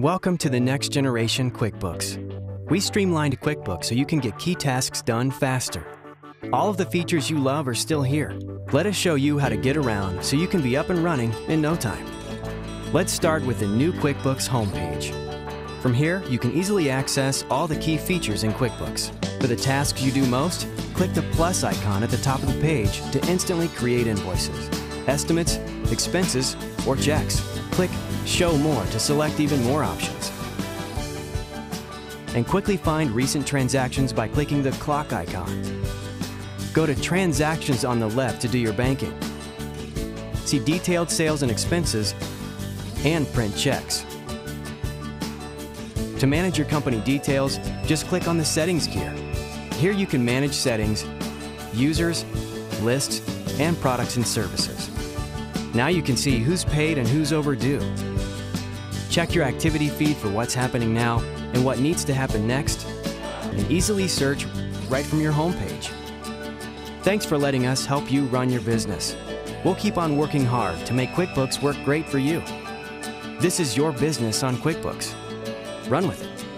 Welcome to the next generation QuickBooks. We streamlined QuickBooks so you can get key tasks done faster. All of the features you love are still here. Let us show you how to get around so you can be up and running in no time. Let's start with the new QuickBooks homepage. From here, you can easily access all the key features in QuickBooks. For the tasks you do most, click the plus icon at the top of the page to instantly create invoices, estimates, expenses, or checks. Click Show More to select even more options. And quickly find recent transactions by clicking the clock icon. Go to Transactions on the left to do your banking. See detailed sales and expenses and print checks. To manage your company details, just click on the Settings gear. Here you can manage settings, users, lists, and products and services. Now you can see who's paid and who's overdue. Check your activity feed for what's happening now and what needs to happen next, and easily search right from your homepage. Thanks for letting us help you run your business. We'll keep on working hard to make QuickBooks work great for you. This is your business on QuickBooks. Run with it.